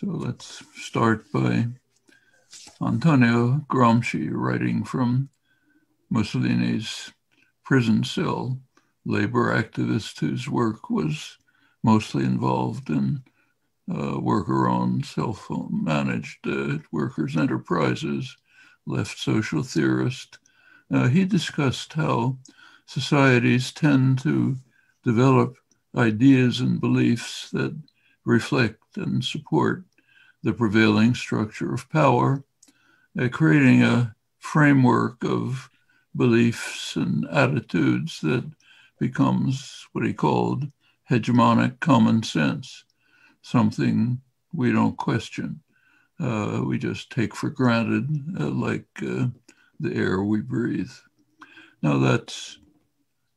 So let's start by Antonio Gramsci writing from Mussolini's prison cell, labor activist whose work was mostly involved in uh, worker-owned, self-managed uh, workers' enterprises, left social theorist. Uh, he discussed how societies tend to develop ideas and beliefs that reflect and support the prevailing structure of power, uh, creating a framework of beliefs and attitudes that becomes what he called hegemonic common sense, something we don't question. Uh, we just take for granted, uh, like uh, the air we breathe. Now, that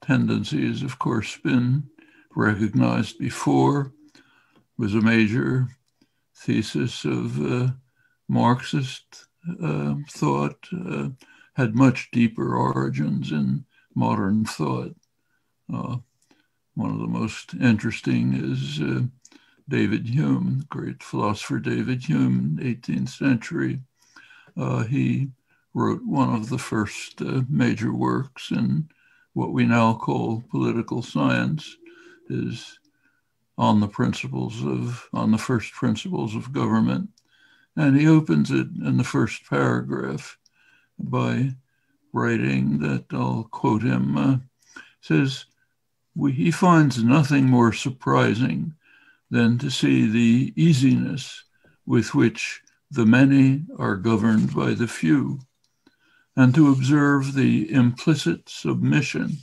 tendency has, of course, been recognized before, was a major thesis of uh, Marxist uh, thought, uh, had much deeper origins in modern thought. Uh, one of the most interesting is uh, David Hume, great philosopher David Hume, 18th century. He wrote one of the first major works in what we now call political science, is on the principles of, on the first principles of government. And he opens it in the first paragraph by writing that I'll quote him, uh, says, he finds nothing more surprising than to see the easiness with which the many are governed by the few, and to observe the implicit submission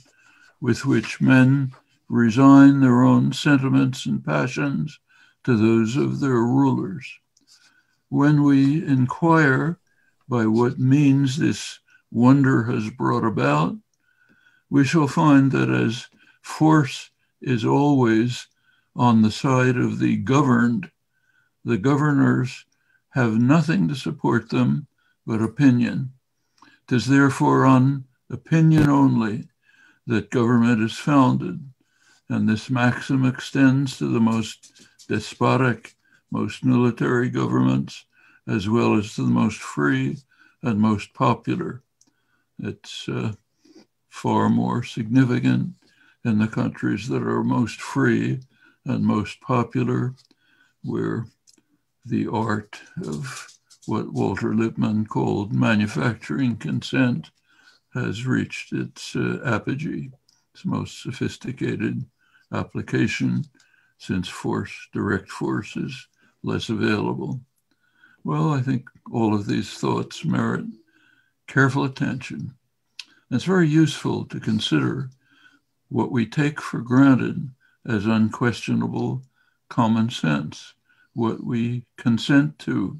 with which men resign their own sentiments and passions to those of their rulers. When we inquire by what means this wonder has brought about, we shall find that as force is always on the side of the governed, the governors have nothing to support them but opinion. It is therefore on opinion only that government is founded. And this maxim extends to the most despotic, most military governments, as well as to the most free and most popular. It's uh, far more significant in the countries that are most free and most popular, where the art of what Walter Lippmann called manufacturing consent has reached its uh, apogee, its most sophisticated application since force, direct force is less available. Well, I think all of these thoughts merit careful attention. It's very useful to consider what we take for granted as unquestionable common sense, what we consent to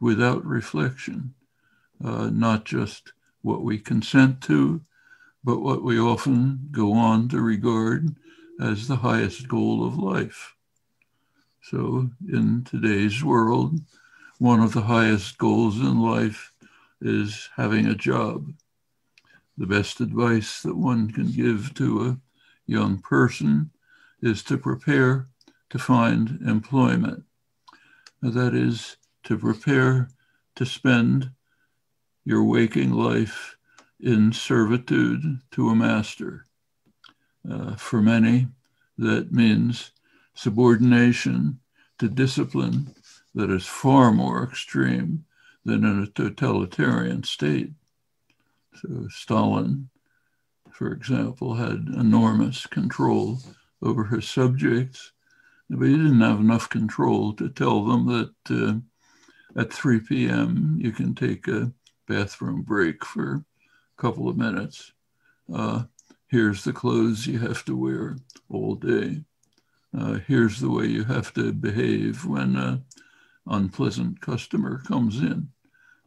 without reflection, uh, not just what we consent to, but what we often go on to regard as the highest goal of life. So, in today's world, one of the highest goals in life is having a job. The best advice that one can give to a young person is to prepare to find employment. That is, to prepare to spend your waking life in servitude to a master. Uh, for many, that means subordination to discipline that is far more extreme than in a totalitarian state. So Stalin, for example, had enormous control over his subjects, but he didn't have enough control to tell them that uh, at 3 p.m. you can take a bathroom break for a couple of minutes. Uh, here's the clothes you have to wear all day. Uh, here's the way you have to behave when an unpleasant customer comes in.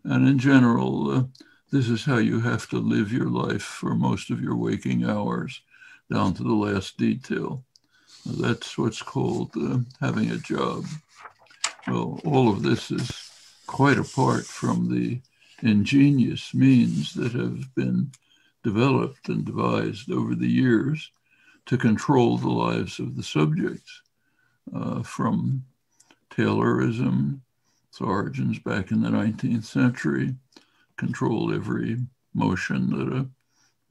And in general, uh, this is how you have to live your life for most of your waking hours, down to the last detail. That's what's called uh, having a job. Well, all of this is quite apart from the ingenious means that have been developed and devised over the years to control the lives of the subjects, uh, from Taylorism, its origins back in the 19th century, control every motion that a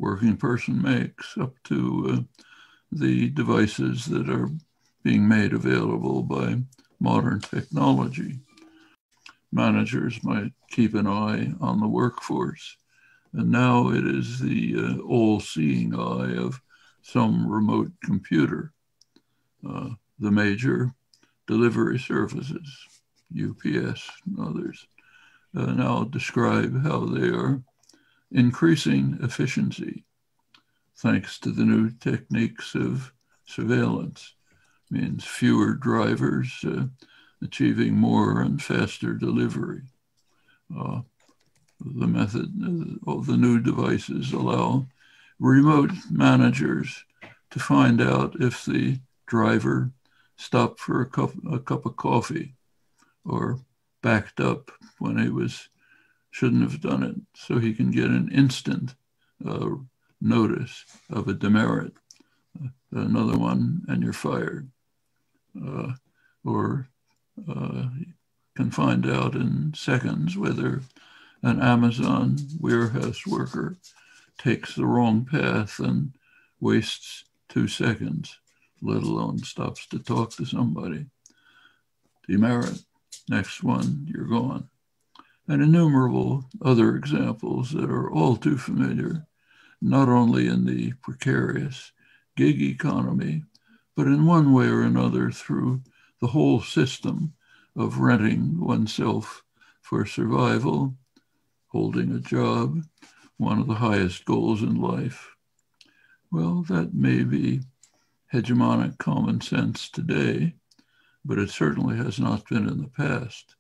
working person makes up to uh, the devices that are being made available by modern technology. Managers might keep an eye on the workforce. And now it is the uh, all seeing eye of some remote computer. Uh, the major delivery services, UPS and others, uh, now describe how they are increasing efficiency thanks to the new techniques of surveillance. It Means fewer drivers uh, achieving more and faster delivery. The method uh, of the new devices allow remote managers to find out if the driver stopped for a cup, a cup of coffee or backed up when he was shouldn't have done it so he can get an instant uh, notice of a demerit uh, another one and you're fired. Uh, or uh, can find out in seconds whether an amazon warehouse worker takes the wrong path and wastes two seconds let alone stops to talk to somebody. Demerit, next one, you're gone. And innumerable other examples that are all too familiar, not only in the precarious gig economy, but in one way or another through the whole system of renting oneself for survival, holding a job, one of the highest goals in life. Well, that may be hegemonic common sense today, but it certainly has not been in the past.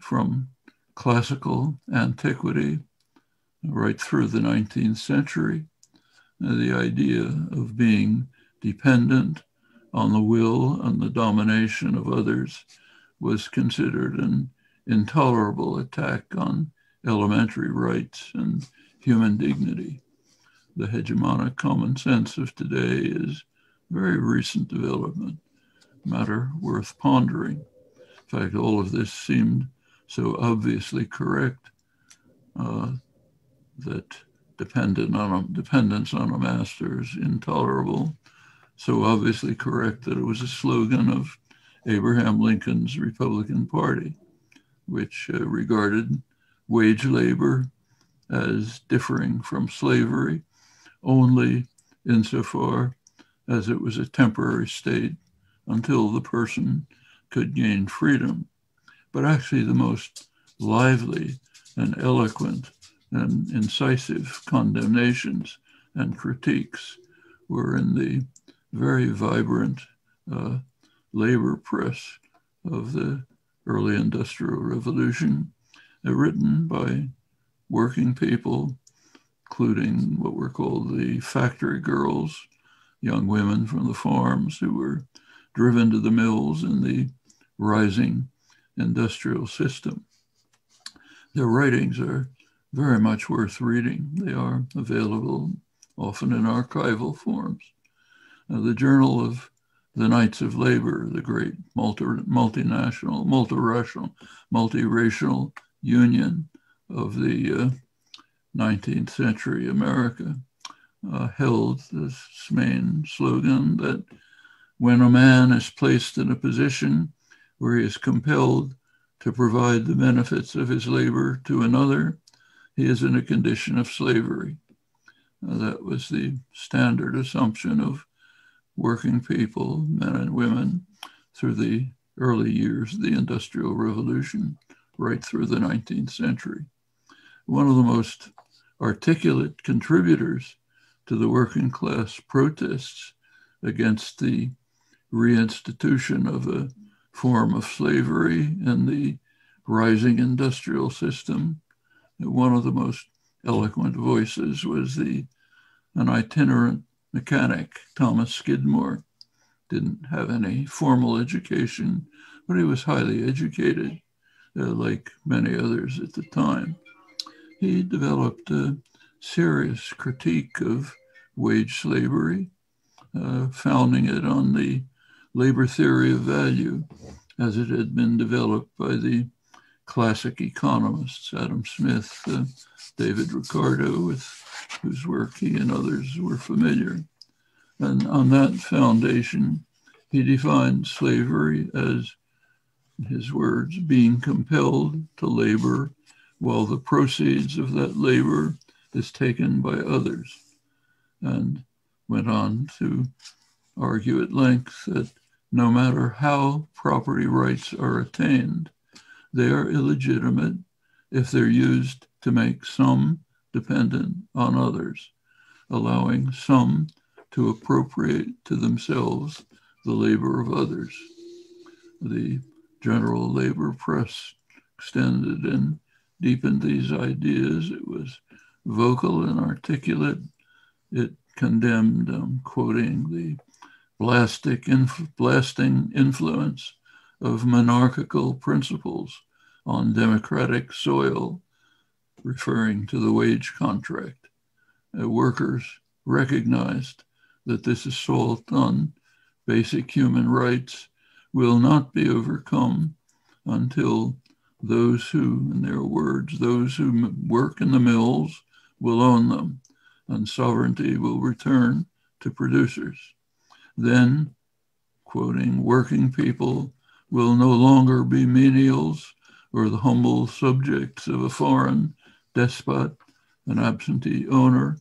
From classical antiquity right through the 19th century, the idea of being dependent on the will and the domination of others was considered an intolerable attack on elementary rights and human dignity. The hegemonic common sense of today is very recent development, matter worth pondering. In fact, all of this seemed so obviously correct uh, that dependent on a, dependence on a master is intolerable. So obviously correct that it was a slogan of Abraham Lincoln's Republican Party, which uh, regarded wage labor as differing from slavery only insofar as it was a temporary state until the person could gain freedom. But actually, the most lively and eloquent and incisive condemnations and critiques were in the very vibrant uh, labor press of the early industrial revolution, written by working people, including what were called the factory girls, young women from the farms who were driven to the mills in the rising industrial system. Their writings are very much worth reading. They are available often in archival forms. Uh, the Journal of the Knights of Labor, the great multi, multinational, multiracial, multiracial union of the uh, 19th century America, uh, held this main slogan that when a man is placed in a position where he is compelled to provide the benefits of his labor to another, he is in a condition of slavery. Uh, that was the standard assumption of working people, men and women, through the early years of the Industrial Revolution, right through the 19th century. One of the most articulate contributors to the working class protests against the reinstitution of a form of slavery and the rising industrial system. One of the most eloquent voices was the an itinerant mechanic, Thomas Skidmore. Didn't have any formal education, but he was highly educated, like many others at the time. He developed a serious critique of wage slavery, uh, founding it on the labor theory of value as it had been developed by the classic economists, Adam Smith, uh, David Ricardo, with whose work he and others were familiar. And on that foundation, he defined slavery as, his words, being compelled to labor while the proceeds of that labor is taken by others. And went on to argue at length that no matter how property rights are attained, they are illegitimate if they're used to make some dependent on others, allowing some to appropriate to themselves the labor of others. The General Labor Press extended and deepened these ideas. It was vocal and articulate. It condemned, quoting the blastic inf- blasting influence of monarchical principles on democratic soil, referring to the wage contract. Uh, workers recognized that this assault on basic human rights will not be overcome until those who, in their words, those who work in the mills will own them, and sovereignty will return to producers. Then, quoting, working people will no longer be menials or the humble subjects of a foreign despot, an absentee owner,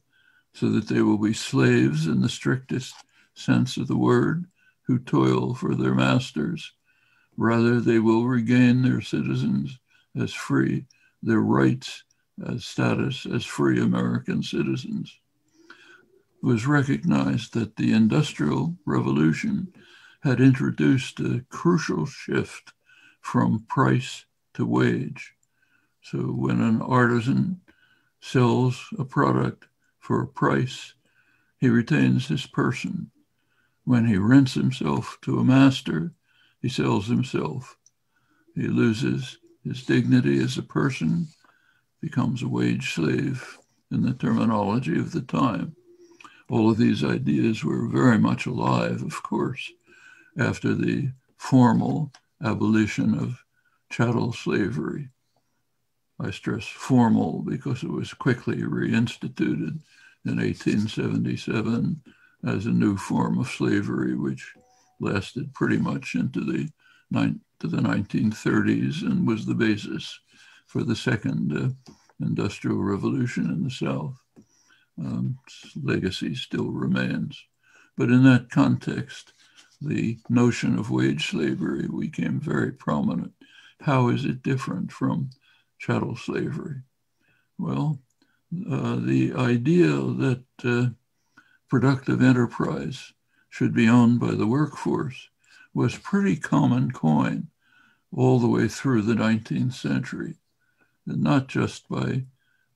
so that they will be slaves in the strictest sense of the word who toil for their masters. Rather, they will regain their citizens as free, their rights as status as free American citizens. It was recognized that the Industrial Revolution had introduced a crucial shift from price to wage. So when an artisan sells a product for a price, he retains his person. When he rents himself to a master, he sells himself. He loses his dignity as a person, becomes a wage slave in the terminology of the time. All of these ideas were very much alive, of course, after the formal abolition of chattel slavery. I stress formal because it was quickly reinstituted in 1877 as a new form of slavery, which lasted pretty much into the, to the 1930s and was the basis for the second uh, industrial revolution in the South. Um, legacy still remains. But in that context, the notion of wage slavery became very prominent. How is it different from chattel slavery? Well, uh, the idea that uh, productive enterprise should be owned by the workforce was pretty common coin all the way through the 19th century, and not just by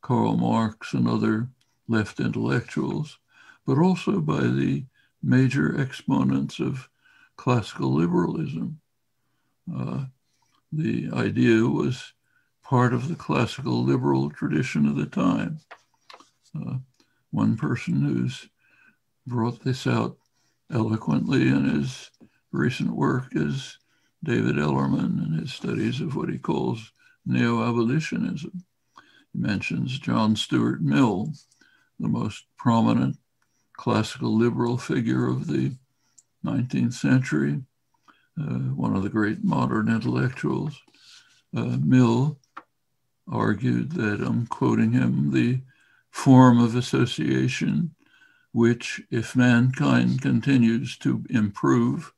Karl Marx and other left intellectuals, but also by the major exponents of classical liberalism. Uh, the idea was part of the classical liberal tradition of the time. Uh, one person who's brought this out eloquently in his recent work is David Ellerman in his studies of what he calls neo-abolitionism. He mentions John Stuart Mill, the most prominent classical liberal figure of the 19th century, uh, one of the great modern intellectuals. Uh, Mill argued that, I'm quoting him, the form of association which, if mankind continues to improve,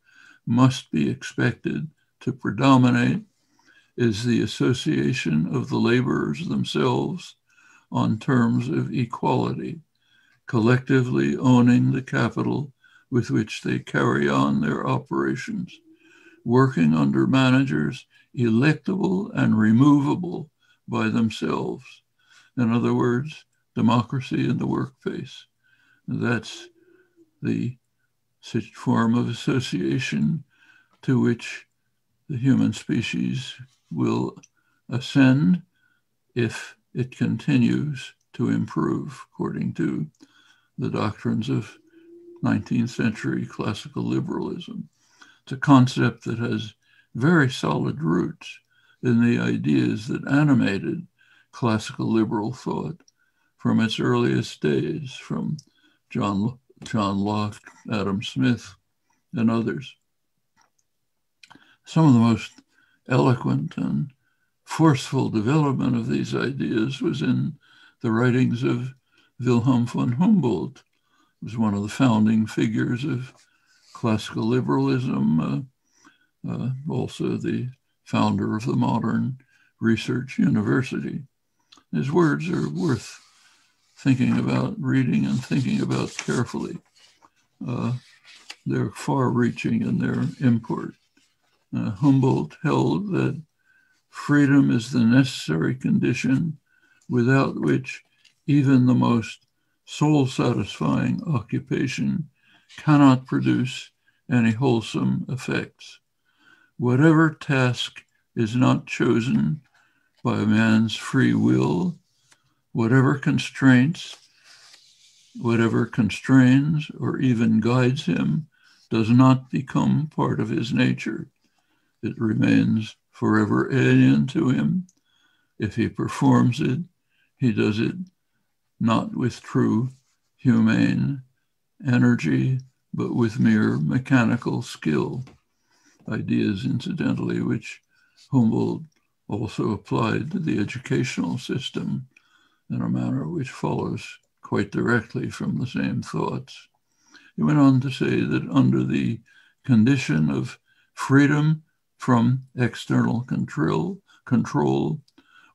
must be expected to predominate is the association of the laborers themselves on terms of equality, collectively owning the capital with which they carry on their operations, working under managers electable and removable by themselves. In other words, democracy in the workplace. That's the form of association to which the human species will ascend if it continues to improve, according to the doctrines of 19th century classical liberalism. It's a concept that has very solid roots in the ideas that animated classical liberal thought from its earliest days, from John, John Locke, Adam Smith, and others. Some of the most eloquent and forceful development of these ideas was in the writings of Wilhelm von Humboldt, who was one of the founding figures of classical liberalism, uh, uh, also the founder of the modern research university. His words are worth thinking about, reading, and thinking about carefully. Uh, they're far reaching in their import. Uh, Humboldt held that freedom is the necessary condition without which even the most soul satisfying occupation cannot produce any wholesome effects. Whatever task is not chosen by a man's free will, whatever constraints, whatever constrains or even guides him, does not become part of his nature. It remains forever alien to him. If he performs it, he does it not with true humane energy, but with mere mechanical skill. Ideas, incidentally, which Humboldt also applied to the educational system in a manner which follows quite directly from the same thoughts. He went on to say that under the condition of freedom from external control, control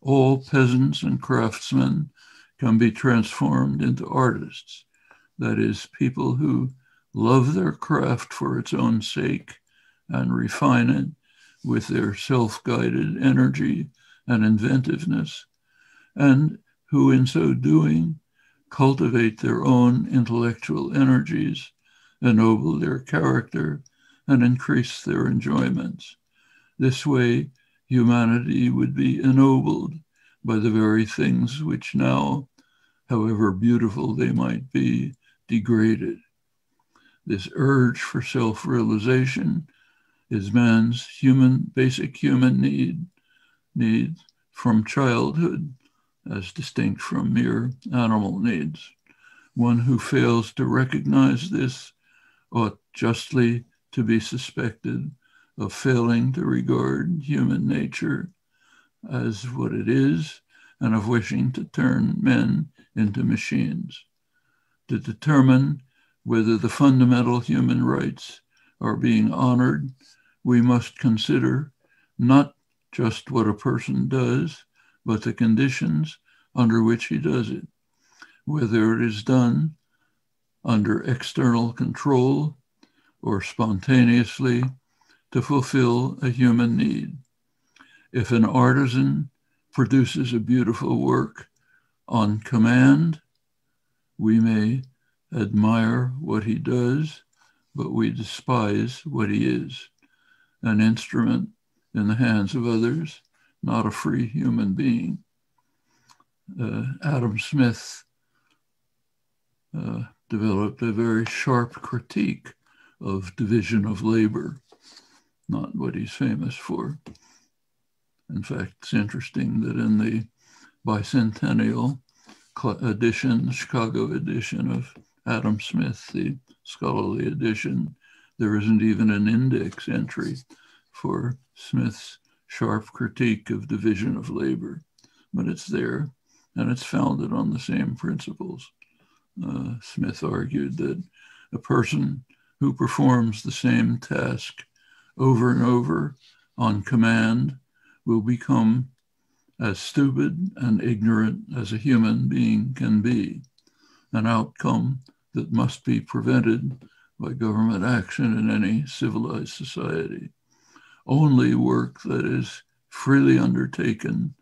all peasants and craftsmen can be transformed into artists, that is, people who love their craft for its own sake and refine it with their self guided energy and inventiveness, and who, in so doing, cultivate their own intellectual energies, ennoble their character, and increase their enjoyments. This way, humanity would be ennobled by the very things which now, however beautiful they might be, degraded. This urge for self realization is man's human, basic human need, needs from childhood, as distinct from mere animal needs. One who fails to recognize this ought justly to be suspected of failing to regard human nature as what it is and of wishing to turn men into machines. To determine whether the fundamental human rights are being honored we must consider not just what a person does, but the conditions under which he does it, whether it is done under external control or spontaneously to fulfill a human need. If an artisan produces a beautiful work on command, we may admire what he does, but we despise what he is an instrument in the hands of others, not a free human being. Uh, Adam Smith uh, developed a very sharp critique of division of labor, not what he's famous for. In fact, it's interesting that in the bicentennial edition, Chicago edition of Adam Smith, the scholarly edition, there isn't even an index entry for Smith's sharp critique of division of labor, but it's there and it's founded on the same principles. Uh, Smith argued that a person who performs the same task over and over on command will become as stupid and ignorant as a human being can be, an outcome that must be prevented by government action in any civilized society. Only work that is freely undertaken,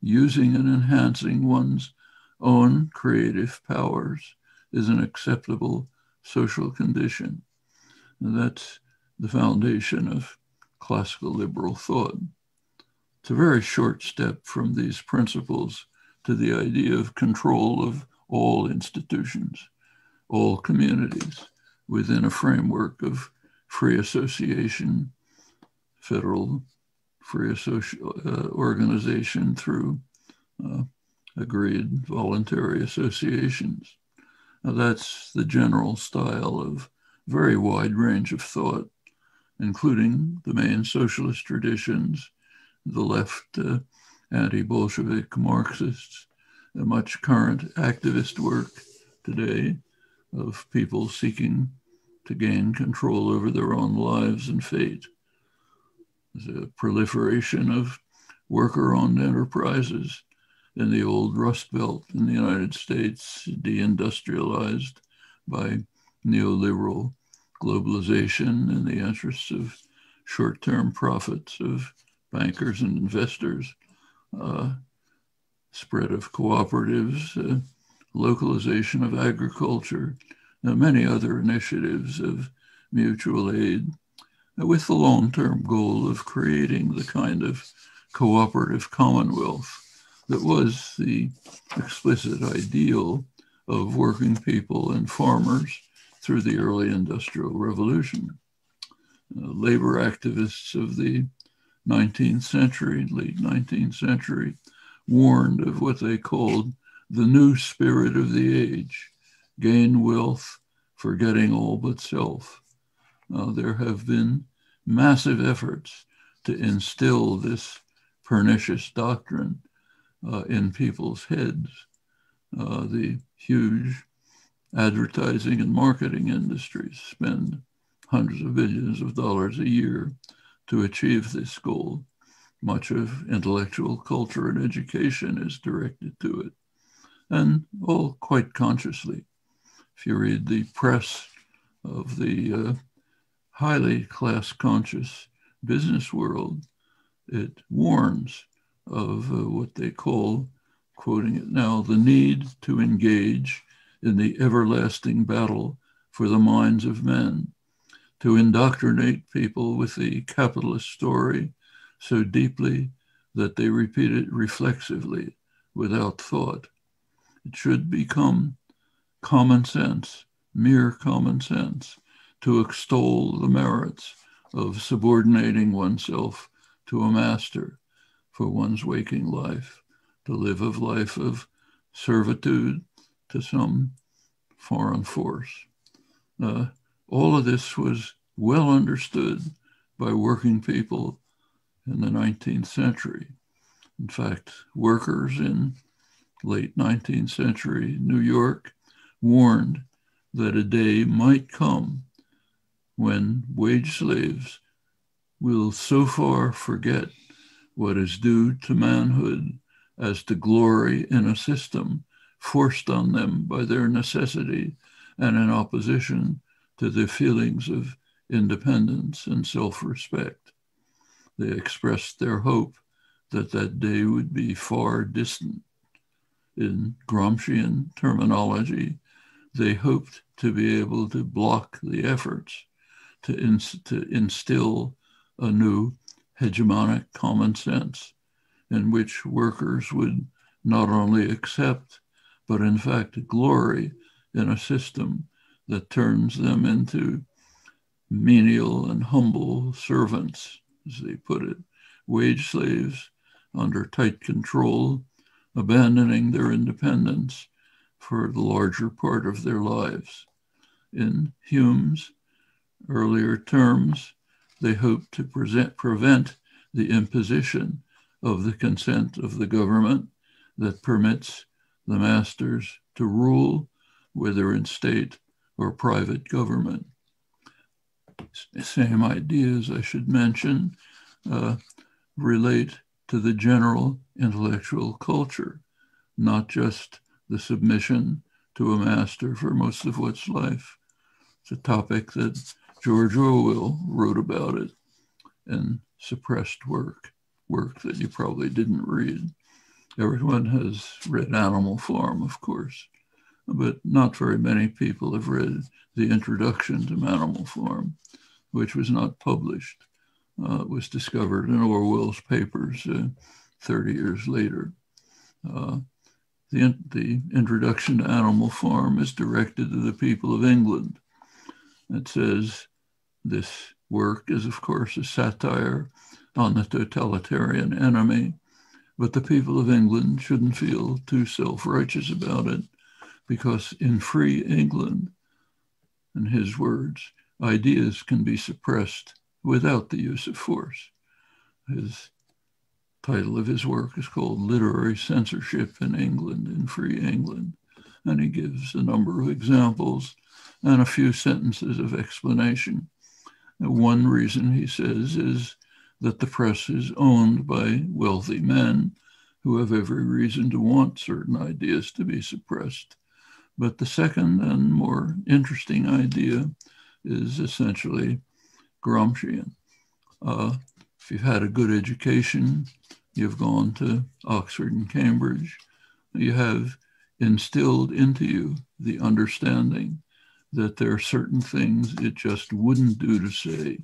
using and enhancing one's own creative powers, is an acceptable social condition. And that's the foundation of classical liberal thought. It's a very short step from these principles to the idea of control of all institutions, all communities within a framework of free association, federal free uh, organization through uh, agreed voluntary associations. Now that's the general style of very wide range of thought, including the main socialist traditions, the left uh, anti-Bolshevik Marxists, a much current activist work today of people seeking to gain control over their own lives and fate. A proliferation of worker-owned enterprises in the old Rust Belt in the United States, deindustrialized by neoliberal globalization in the interests of short-term profits of bankers and investors, uh, spread of cooperatives, uh, localization of agriculture, and many other initiatives of mutual aid with the long-term goal of creating the kind of cooperative commonwealth that was the explicit ideal of working people and farmers through the early industrial revolution. Uh, labor activists of the 19th century, late 19th century, warned of what they called the new spirit of the age, gain wealth, forgetting all but self. Uh, there have been massive efforts to instill this pernicious doctrine uh, in people's heads. Uh, the huge advertising and marketing industries spend hundreds of billions of dollars a year to achieve this goal. Much of intellectual culture and education is directed to it, and all quite consciously. If you read the press of the uh, highly class conscious business world, it warns of uh, what they call, quoting it now, the need to engage in the everlasting battle for the minds of men, to indoctrinate people with the capitalist story so deeply that they repeat it reflexively without thought. It should become common sense, mere common sense, to extol the merits of subordinating oneself to a master for one's waking life, to live a life of servitude to some foreign force. Uh, all of this was well understood by working people in the 19th century. In fact, workers in late 19th century New York warned that a day might come when wage slaves will so far forget what is due to manhood as to glory in a system forced on them by their necessity and in opposition to the feelings of independence and self-respect. They expressed their hope that that day would be far distant. In Gramscian terminology, they hoped to be able to block the efforts to, to instill a new hegemonic common sense in which workers would not only accept, but in fact glory in a system that turns them into menial and humble servants, as they put it, wage slaves under tight control, abandoning their independence for the larger part of their lives. In Hume's earlier terms, they hoped to present, prevent the imposition of the consent of the government that permits the masters to rule, whether in state or private government. Same ideas, I should mention, uh, relate to the general intellectual culture, not just the submission to a master for most of one's life. It's a topic that George Orwell wrote about it in suppressed work, work that you probably didn't read. Everyone has read Animal Farm, of course, but not very many people have read the introduction to Animal Farm, which was not published. Uh, was discovered in Orwell's papers uh, 30 years later. Uh, the, the introduction to Animal Farm is directed to the people of England. It says, this work is, of course, a satire on the totalitarian enemy, but the people of England shouldn't feel too self righteous about it because in free England, in his words, ideas can be suppressed without the use of force. His title of his work is called Literary Censorship in England, in Free England. And he gives a number of examples and a few sentences of explanation. One reason, he says, is that the press is owned by wealthy men who have every reason to want certain ideas to be suppressed. But the second and more interesting idea is essentially Gramscian. Uh, if you've had a good education, you've gone to Oxford and Cambridge, you have instilled into you the understanding that there are certain things it just wouldn't do to say.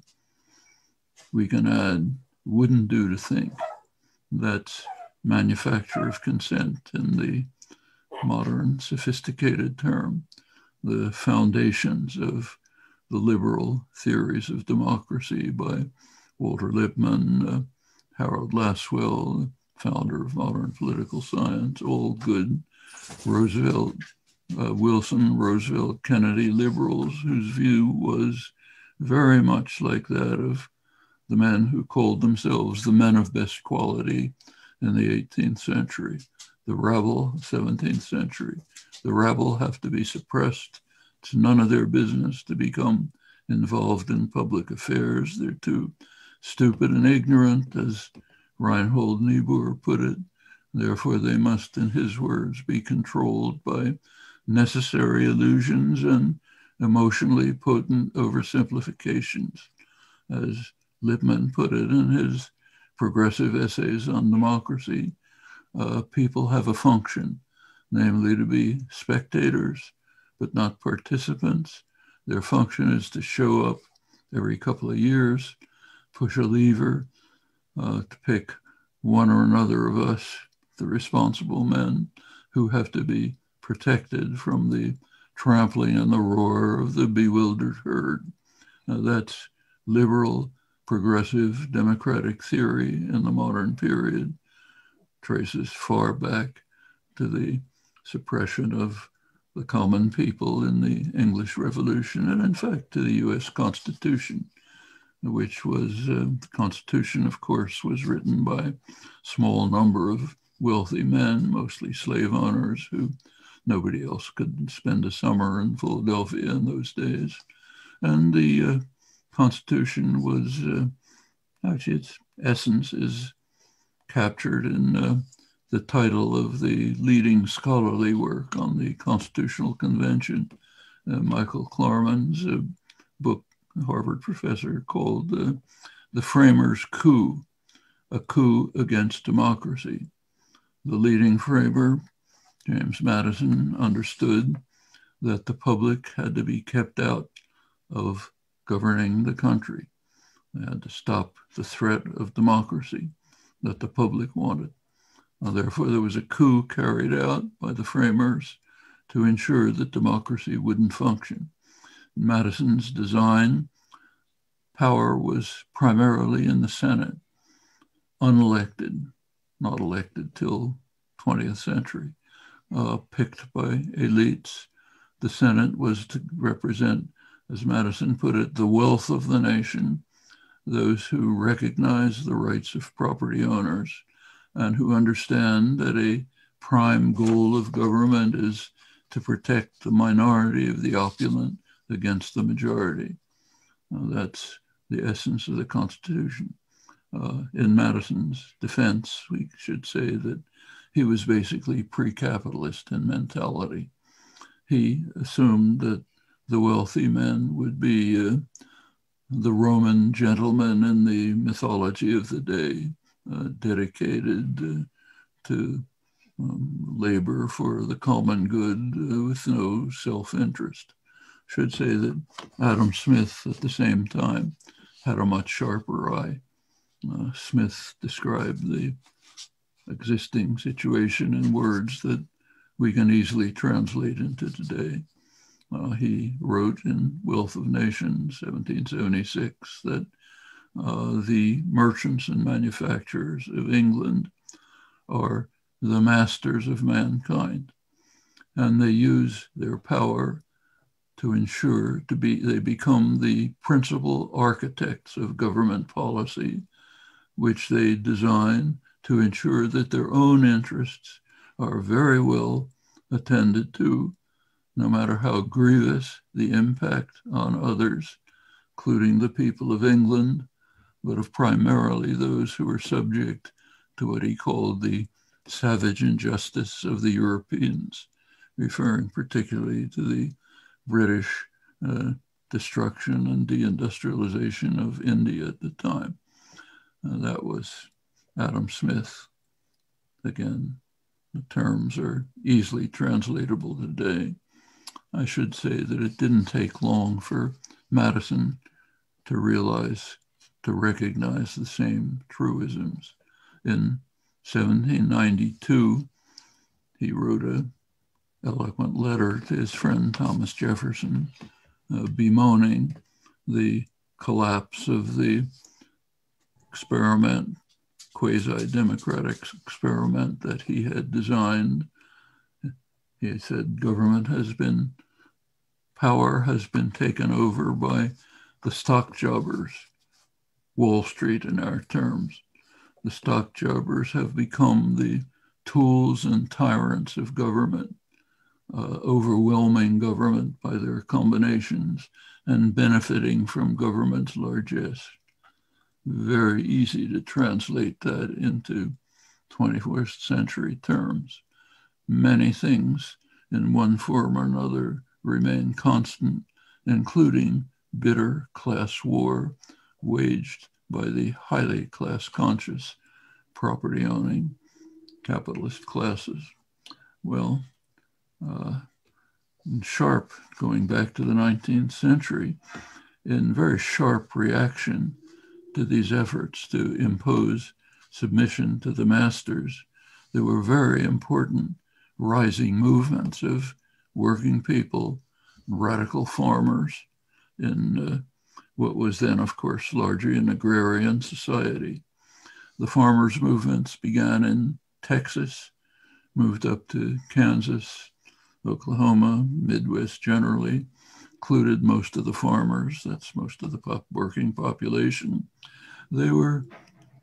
We can add wouldn't do to think. That's manufacture of consent in the modern sophisticated term, the foundations of the liberal theories of democracy by Walter Lippmann, uh, Harold Lasswell, founder of modern political science, all good. Roosevelt, uh, Wilson, Roosevelt, Kennedy liberals, whose view was very much like that of the men who called themselves the men of best quality in the 18th century, the rabble, 17th century. The rabble have to be suppressed. It's none of their business to become involved in public affairs. They're too stupid and ignorant, as Reinhold Niebuhr put it. Therefore, they must, in his words, be controlled by necessary illusions and emotionally potent oversimplifications, as Lippmann put it in his progressive essays on democracy. Uh, people have a function, namely to be spectators, but not participants. Their function is to show up every couple of years, push a lever uh, to pick one or another of us, the responsible men, who have to be protected from the trampling and the roar of the bewildered herd. Now, that's liberal, progressive, democratic theory in the modern period, traces far back to the suppression of the common people in the English Revolution and, in fact, to the US Constitution which was uh, the Constitution, of course, was written by a small number of wealthy men, mostly slave owners, who nobody else could spend a summer in Philadelphia in those days. And the uh, Constitution was, uh, actually, its essence is captured in uh, the title of the leading scholarly work on the Constitutional Convention, uh, Michael Klarman's uh, book Harvard professor, called uh, The Framers' Coup, a coup against democracy. The leading framer, James Madison, understood that the public had to be kept out of governing the country. They had to stop the threat of democracy that the public wanted. Now, therefore, there was a coup carried out by the framers to ensure that democracy wouldn't function. Madison's design, power was primarily in the Senate, unelected, not elected till 20th century, uh, picked by elites. The Senate was to represent, as Madison put it, the wealth of the nation, those who recognize the rights of property owners and who understand that a prime goal of government is to protect the minority of the opulent against the majority. Uh, that's the essence of the Constitution. Uh, in Madison's defense, we should say that he was basically pre capitalist in mentality. He assumed that the wealthy men would be uh, the Roman gentlemen in the mythology of the day, uh, dedicated uh, to um, labor for the common good uh, with no self interest should say that Adam Smith at the same time had a much sharper eye. Uh, Smith described the existing situation in words that we can easily translate into today. Uh, he wrote in Wealth of Nations, 1776, that uh, the merchants and manufacturers of England are the masters of mankind, and they use their power to ensure to be they become the principal architects of government policy, which they design to ensure that their own interests are very well attended to, no matter how grievous the impact on others, including the people of England, but of primarily those who are subject to what he called the savage injustice of the Europeans, referring particularly to the British uh, destruction and deindustrialization of India at the time. Uh, that was Adam Smith. Again, the terms are easily translatable today. I should say that it didn't take long for Madison to realize, to recognize the same truisms. In 1792, he wrote a eloquent letter to his friend Thomas Jefferson, uh, bemoaning the collapse of the experiment, quasi democratic experiment that he had designed. He said, government has been, power has been taken over by the stock jobbers, Wall Street in our terms. The stock jobbers have become the tools and tyrants of government uh, overwhelming government by their combinations and benefiting from government's largesse. Very easy to translate that into 21st century terms. Many things in one form or another remain constant, including bitter class war waged by the highly class conscious property owning capitalist classes. Well, uh, sharp, going back to the 19th century, in very sharp reaction to these efforts to impose submission to the masters. There were very important rising movements of working people, radical farmers in uh, what was then, of course, largely an agrarian society. The farmers' movements began in Texas, moved up to Kansas, Oklahoma, Midwest generally, included most of the farmers. That's most of the pop working population. They were,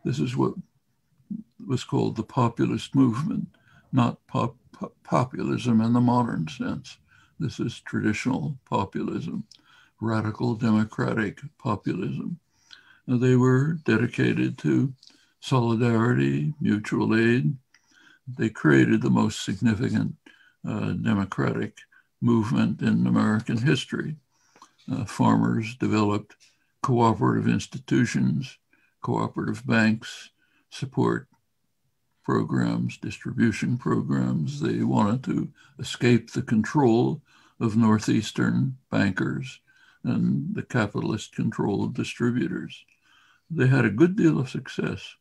this is what was called the populist movement, not pop, pop, populism in the modern sense. This is traditional populism, radical democratic populism. Now, they were dedicated to solidarity, mutual aid. They created the most significant uh, democratic movement in American history. Uh, farmers developed cooperative institutions, cooperative banks, support programs, distribution programs. They wanted to escape the control of Northeastern bankers and the capitalist control of distributors. They had a good deal of success.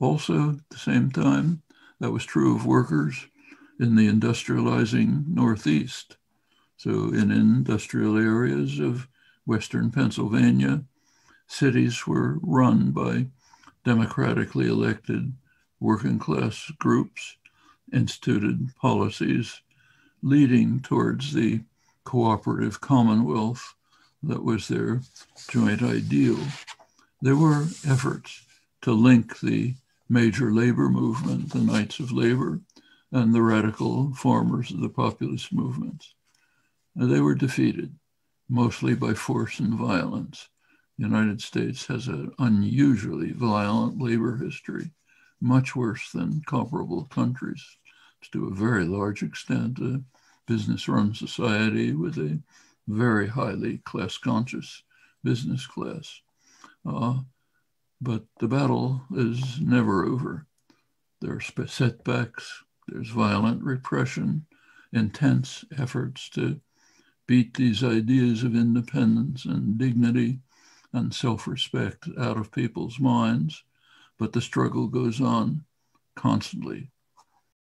Also, at the same time, that was true of workers in the industrializing Northeast. So, in industrial areas of Western Pennsylvania, cities were run by democratically elected working class groups, instituted policies leading towards the cooperative commonwealth that was their joint ideal. There were efforts to link the major labor movement, the Knights of Labor, and the radical farmers of the populist movements. They were defeated, mostly by force and violence. The United States has an unusually violent labor history, much worse than comparable countries. It's to a very large extent a business run society with a very highly class conscious business class. Uh, but the battle is never over. There are setbacks, there's violent repression, intense efforts to beat these ideas of independence and dignity and self respect out of people's minds. But the struggle goes on constantly.